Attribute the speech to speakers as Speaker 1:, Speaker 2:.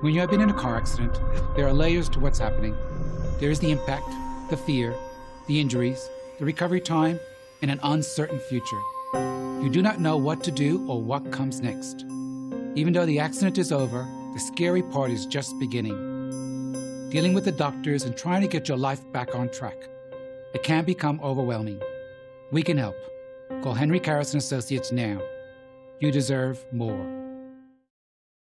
Speaker 1: When you have been in a car accident, there are layers to what's happening. There is the impact, the fear, the injuries, the recovery time, and an uncertain future. You do not know what to do or what comes next. Even though the accident is over, the scary part is just beginning. Dealing with the doctors and trying to get your life back on track. It can become overwhelming. We can help. Call Henry Carus and Associates now. You deserve more.